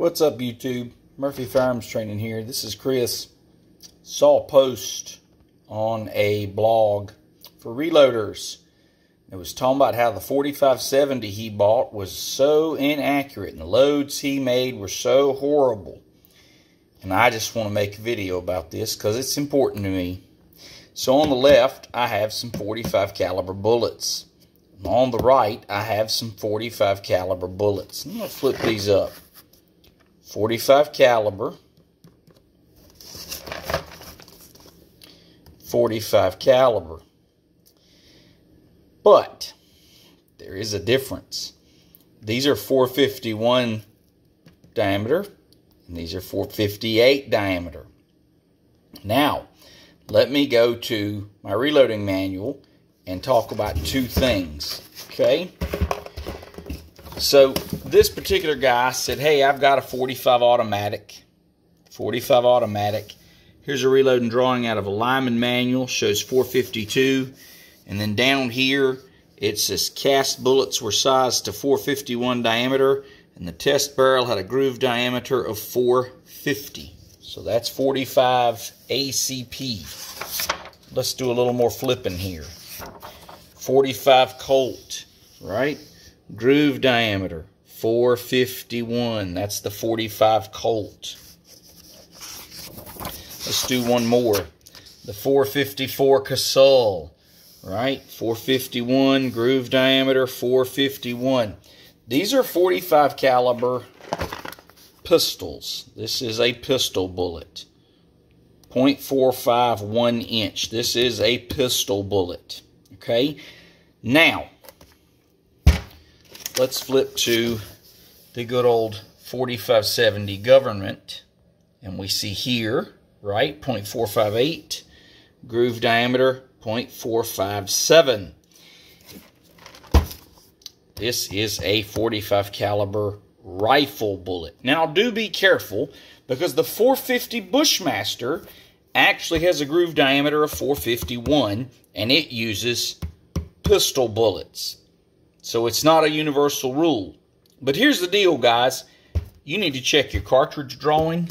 What's up YouTube? Murphy Firearms Training here. This is Chris. Saw a post on a blog for reloaders. It was talking about how the 4570 he bought was so inaccurate and the loads he made were so horrible. And I just want to make a video about this because it's important to me. So on the left, I have some 45 caliber bullets. On the right, I have some 45 caliber bullets. I'm going to flip these up. 45 caliber. 45 caliber. But there is a difference. These are 451 diameter and these are 458 diameter. Now, let me go to my reloading manual and talk about two things. Okay? So, this particular guy said, Hey, I've got a 45 automatic. 45 automatic. Here's a reloading drawing out of a Lyman manual, shows 452. And then down here, it says cast bullets were sized to 451 diameter and the test barrel had a groove diameter of 450. So that's 45 ACP. Let's do a little more flipping here. 45 Colt, right? Groove diameter, 451. That's the 45 Colt. Let's do one more. The 454 Casull, right? 451, groove diameter, 451. These are 45 caliber pistols. This is a pistol bullet. 0.451 inch. This is a pistol bullet. Okay. Now, let's flip to the good old 4570 government. And we see here, right, 0.458. Groove diameter, 0.457. This is a 45 caliber rifle bullet. Now do be careful because the 450 Bushmaster actually has a groove diameter of 451 and it uses pistol bullets. So it's not a universal rule. But here's the deal, guys. You need to check your cartridge drawing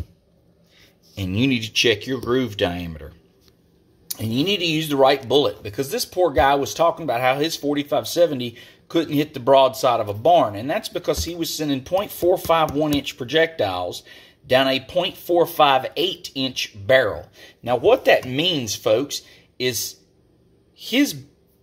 and you need to check your groove diameter. And you need to use the right bullet because this poor guy was talking about how his 4570 couldn't hit the broadside of a barn. And that's because he was sending 0.451 inch projectiles down a 0.458 inch barrel. Now, what that means, folks, is his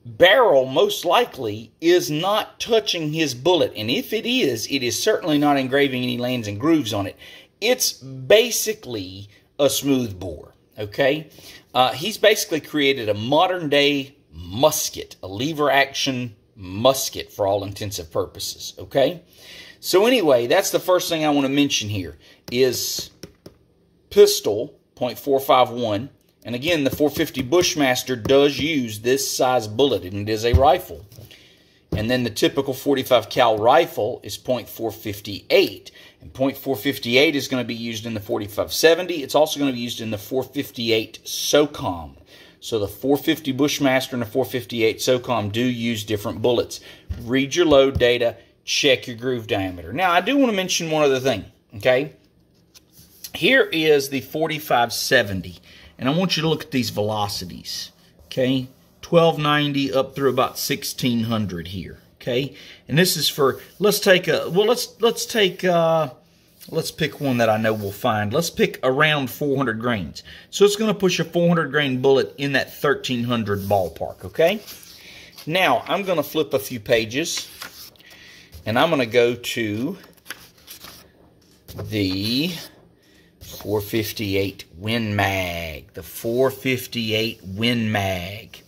barrel most likely is not touching his bullet. And if it is, it is certainly not engraving any lands and grooves on it. It's basically a smooth bore, okay? Uh, he's basically created a modern day musket, a lever action musket for all intensive purposes, okay? So anyway, that's the first thing I want to mention here is pistol, 0.451. And again, the 450 Bushmaster does use this size bullet, and it is a rifle. And then the typical 45 cal rifle is .458. And .458 is going to be used in the 4570. It's also going to be used in the 458 SOCOM. So the 450 Bushmaster and the 458 SOCOM do use different bullets. Read your load data, check your groove diameter. Now, I do want to mention one other thing, okay? Here is the 4570, and I want you to look at these velocities, okay? 1290 up through about 1600 here, okay? And this is for, let's take a, well, let's, let's take, uh, Let's pick one that I know we'll find. Let's pick around 400 grains. So it's going to push a 400 grain bullet in that 1300 ballpark, okay? Now, I'm going to flip a few pages, and I'm going to go to the 458 Win Mag. The 458 Win Mag.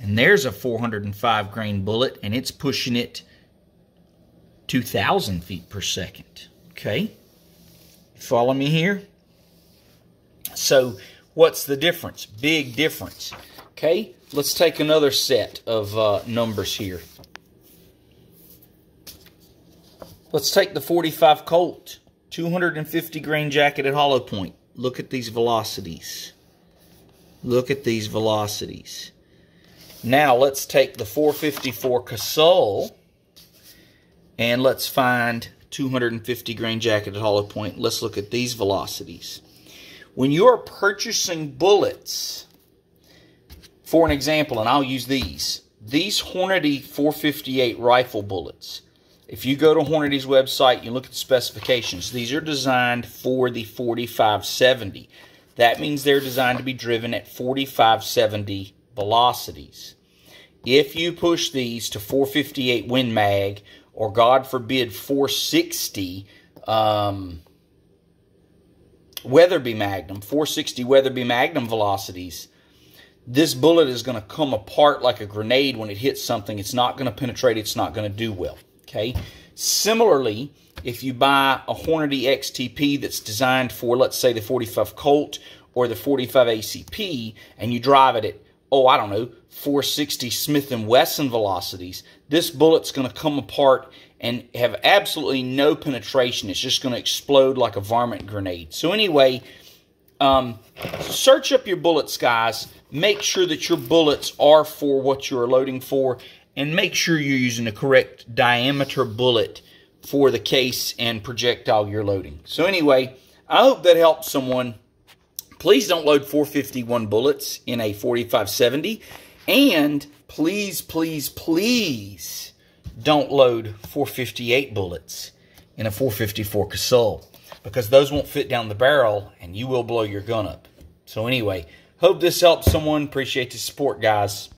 And there's a 405 grain bullet, and it's pushing it 2,000 feet per second. Okay? Follow me here? So, what's the difference? Big difference. Okay? Let's take another set of uh, numbers here. Let's take the 45 Colt. 250 grain jacketed hollow point. Look at these velocities. Look at these velocities. Now let's take the 454 Casull and let's find 250 grain jacketed hollow point. Let's look at these velocities. When you are purchasing bullets, for an example, and I'll use these, these Hornady 458 rifle bullets, if you go to Hornady's website, you look at the specifications, these are designed for the 4570. That means they're designed to be driven at 4570 velocities. If you push these to 458 Win Mag, or God forbid 460 um, Weatherby Magnum, 460 Weatherby Magnum velocities, this bullet is going to come apart like a grenade when it hits something. It's not going to penetrate. It's not going to do well. Okay. Similarly, if you buy a Hornady XTP that's designed for, let's say, the 45 Colt or the 45 ACP, and you drive it at, oh, I don't know, 460 Smith & Wesson velocities, this bullet's going to come apart and have absolutely no penetration. It's just going to explode like a varmint grenade. So anyway, um, search up your bullets, guys. Make sure that your bullets are for what you're loading for and make sure you're using the correct diameter bullet for the case and projectile you're loading. So anyway, I hope that helps someone. Please don't load 451 bullets in a 4570. And please, please, please don't load 458 bullets in a 454 Casull because those won't fit down the barrel and you will blow your gun up. So anyway, hope this helps someone. Appreciate the support, guys.